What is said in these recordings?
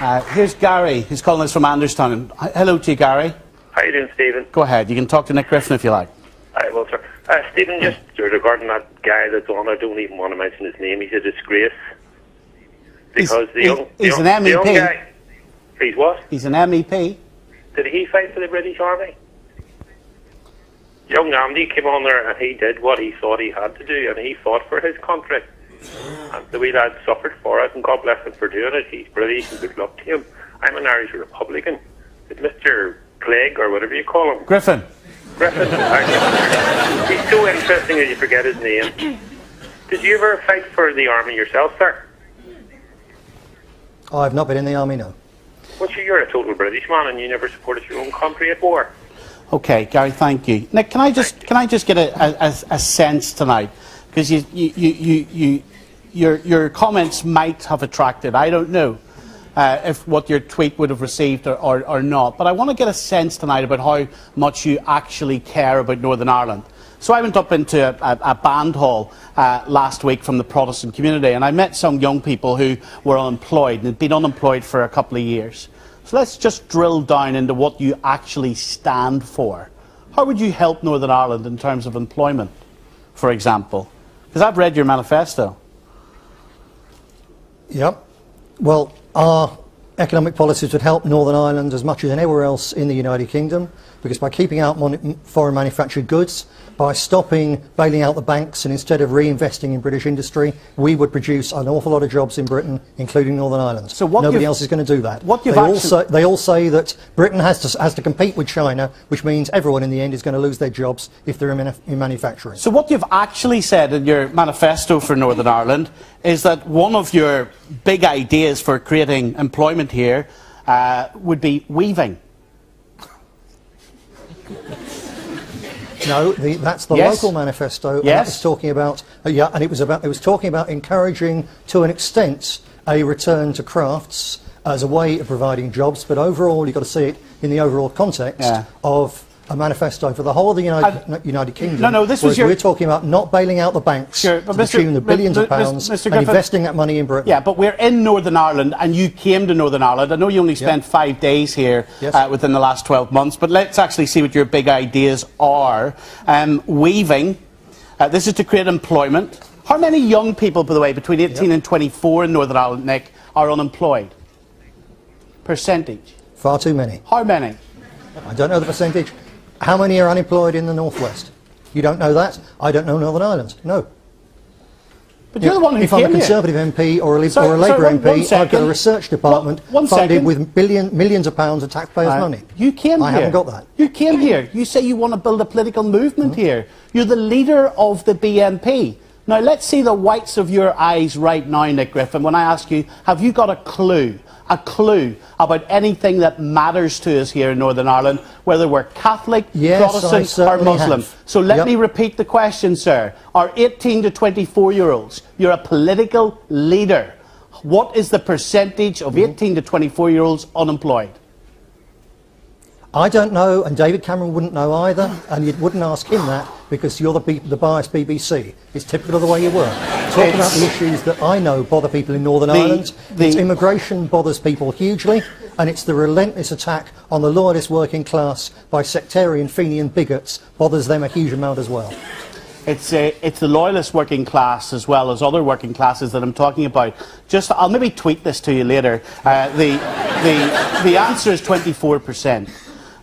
Uh, here's Gary, who's calling us from Anderstown. Hello to you, Gary. How you doing, Stephen? Go ahead. You can talk to Nick Griffin if you like. Hi, well, sir. Uh, Stephen, just regarding that guy that's on, I don't even want to mention his name. He's a disgrace. He's- Because the he- young, the he's young, an the young MEP. guy, he's what? He's an MEP. Did he fight for the British Army? Young Andy came on there and he did what he thought he had to do, and he fought for his country. And the wee lad suffered for it, and God bless him for doing it. He's British, and good luck to him. I'm an Irish Republican. It's Mr. Clegg, or whatever you call him. Griffin. Griffin. He's so interesting that you forget his name. Did you ever fight for the army yourself, sir? Oh, I've not been in the army, no. Well, sure, you're a total British man, and you never supported your own country at war. Okay, Gary, thank you. Nick, can I just can I just get a, a, a sense tonight because you, you, you, you, you your your comments might have attracted I don't know uh, if what your tweet would have received or, or, or not, but I want to get a sense tonight about how much you actually care about Northern Ireland. So I went up into a, a, a band hall uh, last week from the Protestant community, and I met some young people who were unemployed and had been unemployed for a couple of years. So let's just drill down into what you actually stand for. How would you help Northern Ireland in terms of employment, for example? Because I've read your manifesto. Yep. Well, our economic policies would help Northern Ireland as much as anywhere else in the United Kingdom because by keeping out mon- foreign manufactured goods, by stopping bailing out the banks and instead of reinvesting in British industry, we would produce an awful lot of jobs in Britain, including Northern Ireland. So what Nobody else is going to do that. what they, all say, they all say that Britain has to, has to compete with China, which means everyone in the end is going to lose their jobs if they're in, in manufacturing. So what you've actually said in your manifesto for Northern Ireland is that one of your big ideas for creating employment here uh, would be weaving. No, the, that's the Yes. local manifesto. And Yes. that was talking about uh, yeah, and it was about it was talking about encouraging to an extent a return to crafts as a way of providing jobs. But overall, you've got to see it in the overall context Yeah. of a manifesto for the whole of the United, United Kingdom. No, no, this was your- We're talking about not bailing out the banks Sure, but to the Mr. of billions of pounds Mr. and investing that money in Britain. Yeah, but we're in Northern Ireland, and you came to Northern Ireland. I know you only spent five days here Yes. uh, within the last 12 months, but let's actually see what your big ideas are. Um, weaving, uh, this is to create employment. How many young people, by the way, between 18 and 24 in Northern Ireland, Nick, are unemployed? Percentage. Far too many. How many? I don't know the percentage. How many are unemployed in the northwest? You don't know that. I don't know Northern Ireland. No. But you're the one who if I'm a here. Conservative MP or a, Sorry- or a Labour one- one MP, I've got a research department One- funded with billion, millions of pounds of taxpayers' Right. money. You came I here. I haven't got that. You came here. You say you want to build a political movement Mm-hmm. here. You're the leader of the BNP. Now, let's see the whites of your eyes right now, Nick Griffin, when I ask you, have you got a clue, a clue about anything that matters to us here in Northern Ireland, whether we're Catholic, Yes, Protestant, or Muslim? have. So let Yep. me repeat the question, sir. Are 18 to 24 year olds, you're a political leader. What is the percentage of Mm-hmm. 18 to 24 year olds unemployed? I don't know, and David Cameron wouldn't know either, and you wouldn't ask him that because you're the, B- the biased BBC. It's typical of the way you work. Talk about the issues that I know bother people in Northern The- Ireland. the- It's immigration bothers people hugely, and it's the relentless attack on the loyalist working class by sectarian Fenian bigots bothers them a huge amount as well. It's, uh, it's the loyalist working class as well as other working classes that I'm talking about. Just, I'll maybe tweet this to you later. Uh, the, the, the answer is 24%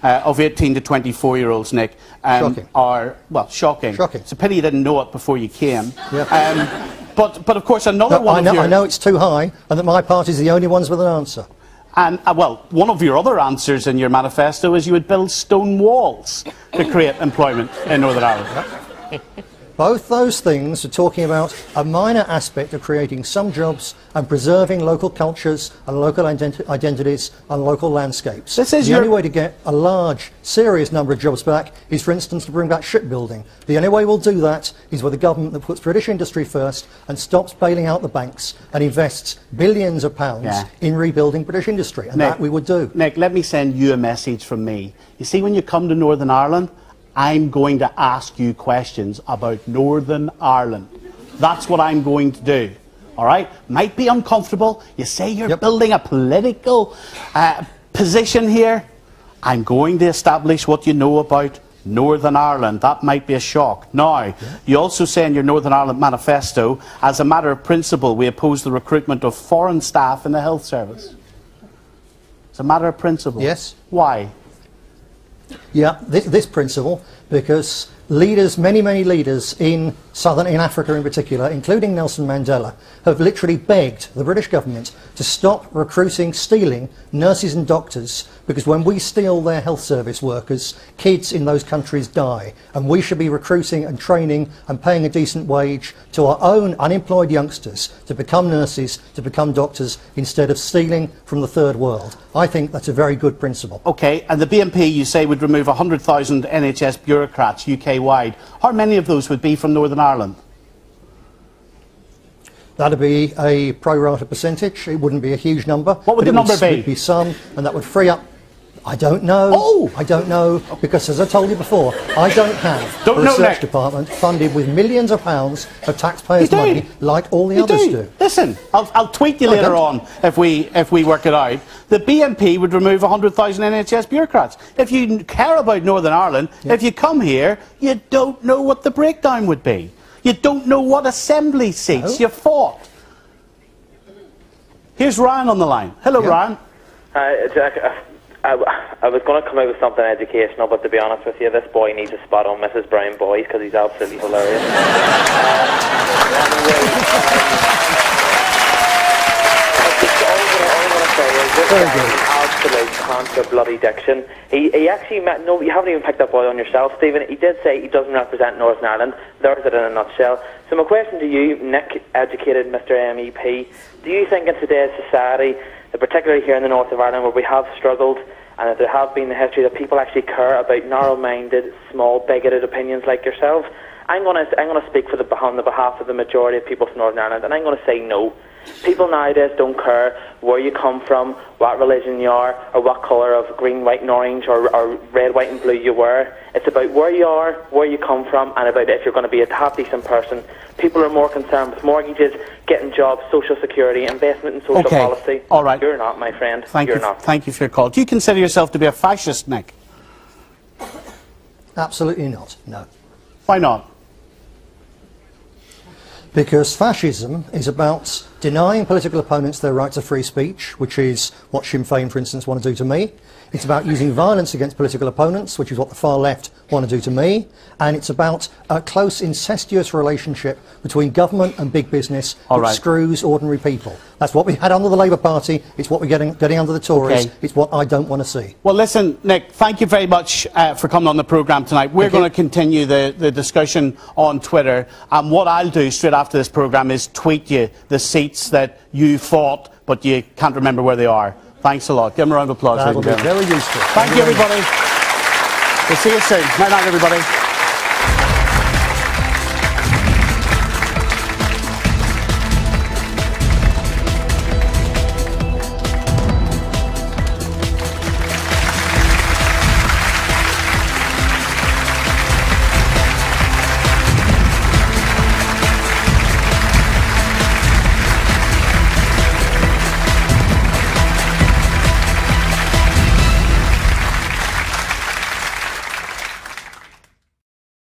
uh, of 18 to 24 year olds, Nick, um, are, well, shocking. Shocking. It's a pity you didn't know it before you came. Yeah. Um, but, but of course, another No, one I, of know, your... I know it's too high, and that my party's the only ones with an answer. And, uh, well, one of your other answers in your manifesto is you would build stone walls to create employment in Northern Ireland. Both those things are talking about a minor aspect of creating some jobs and preserving local cultures and local identi- identities and local landscapes. This is the your- only way to get a large, serious number of jobs back is, for instance, to bring back shipbuilding. The only way we'll do that is with a government that puts British industry first and stops bailing out the banks and invests billions of pounds Yeah. in rebuilding British industry. And Nick, that we would do. Nick, let me send you a message from me. You see, when you come to Northern Ireland, I'm going to ask you questions about Northern Ireland. That's what I'm going to do. All right, might be uncomfortable. You say you're Yep. building a political uh, position here. I'm going to establish what you know about Northern Ireland. That might be a shock. Now, you also say in your Northern Ireland manifesto, as a matter of principle, we oppose the recruitment of foreign staff in the health service. It's a matter of principle. Yes. Why? Yeah, this, this principle, because leaders, many, many leaders in southern, in Africa in particular, including Nelson Mandela, have literally begged the British government to stop recruiting, stealing nurses and doctors, because when we steal their health service workers, kids in those countries die, and we should be recruiting and training and paying a decent wage to our own unemployed youngsters to become nurses, to become doctors, instead of stealing from the third world. I think that's a very good principle. Okay, and the BNP, you say, would remove 100,000 NHS bureaucrats UK wide. How many of those would be from Northern Ireland? That'd be a pro rata percentage. It wouldn't be a huge number. What would the it number be? Would be some, and that would free up. I don't know. Oh! I don't know because, as I told you before, I don't have Don't a research department funded with millions of pounds of taxpayers' money like all the You others do. do. Listen, I'll, I'll tweet you I later don't. on if we, if we work it out. The BNP would remove 100,000 NHS bureaucrats. If you care about Northern Ireland, if you come here, you don't know what the breakdown would be. You don't know what assembly seats No. you fought. Here's Ryan on the line. Hello, Yeah. Ryan. Hi, Jack, I, I was going to come out with something educational, but to be honest with you, this boy needs a spot on Mrs. Brown Boys because he's absolutely hilarious. Um, anyway, um, just all I'm gonna- all I'm gonna say is this Very guy good. is an bloody diction. He, he actually met, no, you haven't even picked up boy on yourself, Stephen. He did say he doesn't represent Northern Ireland. There's it in a nutshell. So my question to you, Nick, educated Mr. MEP, do you think in today's society, particularly here in the north of Ireland where we have struggled and that there have been the history that people actually care about narrow-minded, small, bigoted opinions like yourself, I'm going to I'm going to speak for the on the behalf of the majority of people from Northern Ireland, and I'm going to say no. People nowadays don't care where you come from, what religion you are, or what colour of green, white, and orange, or, or red, white, and blue you wear. It's about where you are, where you come from, and about if you're going to be a half decent person. People are more concerned with mortgages, getting jobs, social security, investment in social Okay. policy. All right. You're not, my friend. Thank you're you, not. thank you for your call. Do you consider yourself to be a fascist, Nick? Absolutely not. No. Why not? Because fascism is about denying political opponents their right to free speech, which is what Sinn Féin, for instance, want to do to me. It's about using violence against political opponents, which is what the far left want to do to me. And it's about a close, incestuous relationship between government and big business All that right. screws ordinary people. That's what we had under the Labour Party. It's what we're getting, getting under the Tories. Okay. It's what I don't want to see. Well, listen, Nick, thank you very much uh, for coming on the programme tonight. We're going to continue the, the discussion on Twitter. And what I'll do straight after this programme is tweet you the seats that you fought, but you can't remember where they are. Thanks a lot. Give them a round of applause. That will be very useful. Thank you, very much. everybody. We'll see you soon. Night night, everybody.